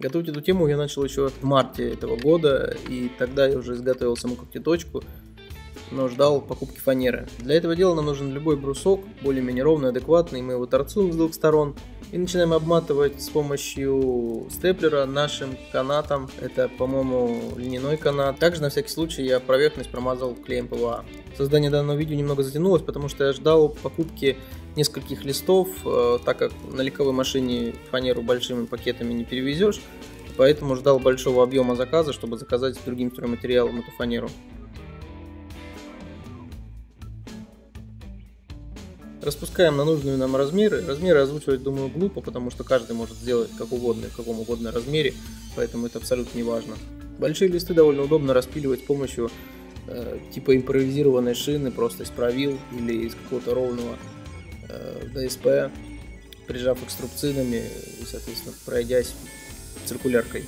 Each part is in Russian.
Готовить эту тему я начал еще в марте этого года, и тогда я уже изготовил саму когтеточку, но ждал покупки фанеры. Для этого дела нам нужен любой брусок, более-менее ровный, адекватный, мы его торцуем с двух сторон и начинаем обматывать с помощью степлера нашим канатом. Это, по-моему, льняной канат. Также на всякий случай я поверхность промазал клеем ПВА. Создание данного видео немного затянулось, потому что я ждал покупки нескольких листов, э, так как на легковой машине фанеру большими пакетами не перевезешь, поэтому ждал большого объема заказа, чтобы заказать другим стройматериалом эту фанеру. Распускаем на нужные нам размеры. Размеры озвучивать, думаю, глупо, потому что каждый может сделать как угодно, в каком угодно размере, поэтому это абсолютно не важно. Большие листы довольно удобно распиливать с помощью э, типа импровизированной шины, просто из правил или из какого-то ровного ДСП, прижав их струбцинами и, соответственно, пройдясь циркуляркой.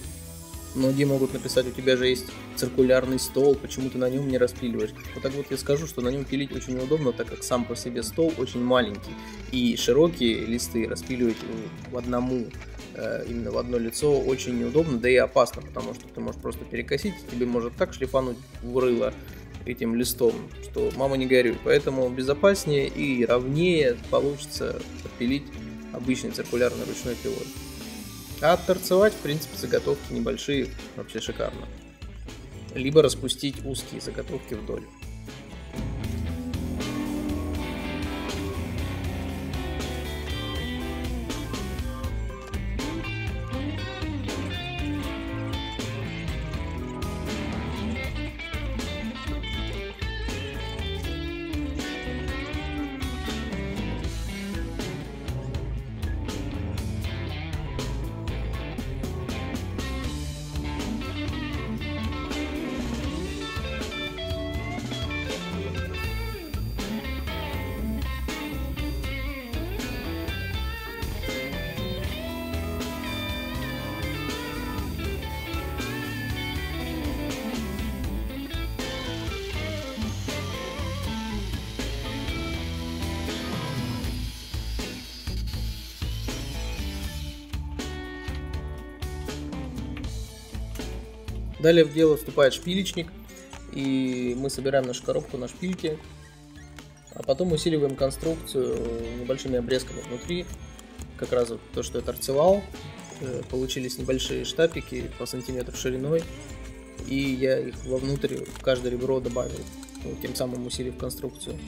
Многие могут написать, у тебя же есть циркулярный стол, почему ты на нем не распиливаешь. Вот так вот я скажу, что на нем пилить очень удобно, так как сам по себе стол очень маленький. И широкие листы распиливать в одному, э, именно в одно лицо очень неудобно, да и опасно, потому что ты можешь просто перекосить, тебе может так шлифануть в рыло, этим листом, что мама не горюй. Поэтому безопаснее и ровнее получится подпилить обычной циркулярной ручной пилой. А торцевать, в принципе, заготовки небольшие вообще шикарно. Либо распустить узкие заготовки вдоль. Далее в дело вступает шпилечник, и мы собираем нашу коробку на шпильке, а потом усиливаем конструкцию небольшими обрезками внутри, как раз вот то, что я торцевал, э, получились небольшие штапики по сантиметру шириной, и я их вовнутрь в каждое ребро добавил, тем самым усилив конструкцию.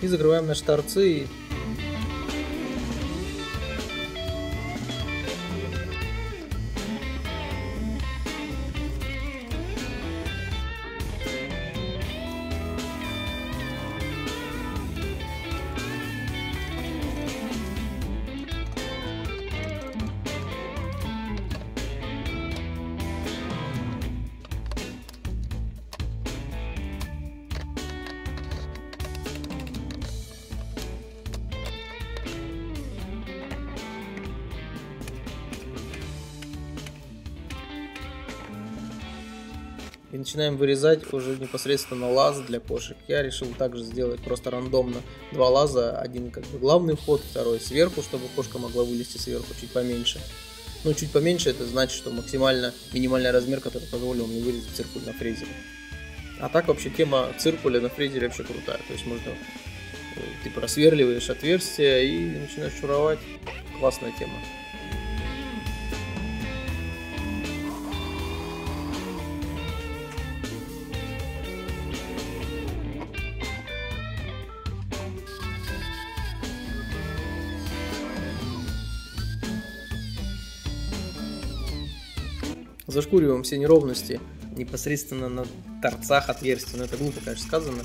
И закрываем наши торцы и начинаем вырезать уже непосредственно лаз для кошек. Я решил также сделать просто рандомно два лаза. Один как бы главный вход, второй сверху, чтобы кошка могла вылезти сверху чуть поменьше. Ну, чуть поменьше, это значит, что максимально минимальный размер, который позволил мне вырезать циркуль на фрезере. А так вообще тема циркуля на фрезере вообще крутая. То есть можно э, ты просверливаешь отверстие и начинаешь шуровать. Классная тема. Зашкуриваем все неровности непосредственно на торцах отверстия. Но ну, это глупо, конечно, сказано.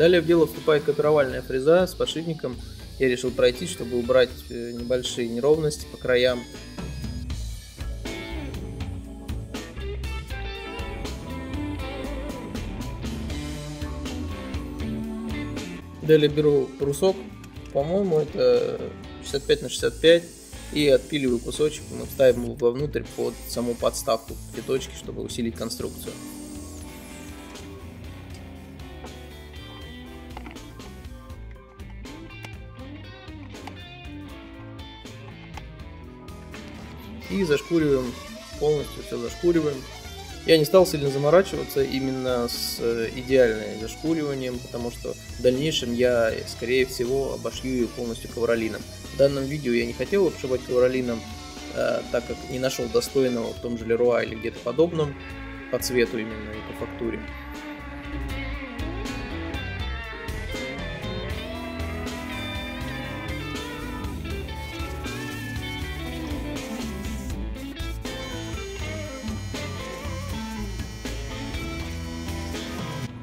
Далее в дело вступает копировальная фреза с подшипником. Я решил пройти, чтобы убрать э, небольшие неровности по краям. Далее беру брусок, по-моему это 65 на 65 и отпиливаю кусочек, мы вставим его вовнутрь под саму подставку, эти точки, чтобы усилить конструкцию. И зашкуриваем, полностью все зашкуриваем. Я не стал сильно заморачиваться именно с э, идеальным зашкуриванием, потому что в дальнейшем я, скорее всего, обошью ее полностью ковролином. В данном видео я не хотел обшивать ковролином, э, так как не нашел достойного в том же Леруа или где-то подобном, по цвету именно и по фактуре.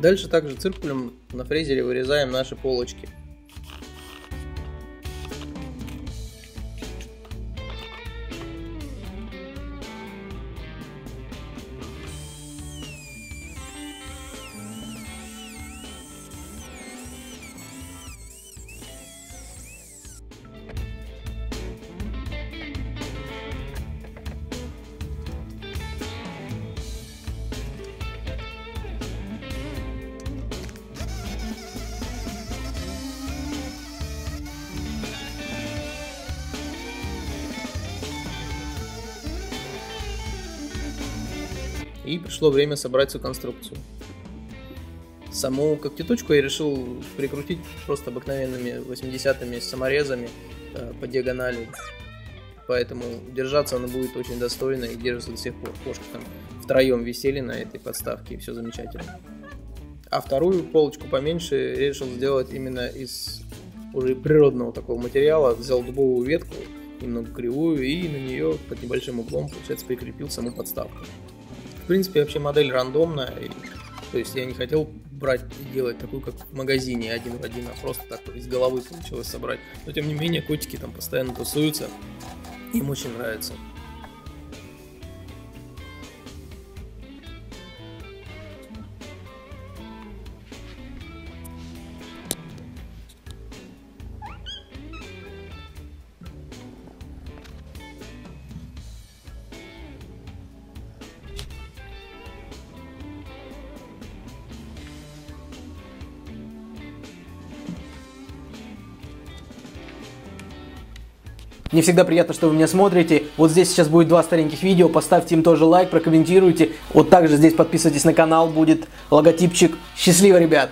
Дальше также циркулем на фрезере вырезаем наши полочки. И пришло время собрать всю конструкцию. Саму когтеточку я решил прикрутить просто обыкновенными 80-ми саморезами э, по диагонали. Поэтому держаться она будет очень достойно и держится до сих пор. Кошки там втроем висели на этой подставке и все замечательно. А вторую полочку поменьше решил сделать именно из уже природного такого материала. Взял дубовую ветку, немного кривую, и на нее под небольшим углом, получается, прикрепил саму подставку. Принципе, вообще модель рандомная. И, то есть я не хотел брать и делать такую, как в магазине, один в один, а просто так из головы получилось собрать. Но тем не менее, котики там постоянно тусуются. Им очень нравится. Мне всегда приятно, что вы меня смотрите. Вот здесь сейчас будет два стареньких видео. Поставьте им тоже лайк, прокомментируйте. Вот также здесь подписывайтесь на канал, будет логотипчик. Счастливо, ребят!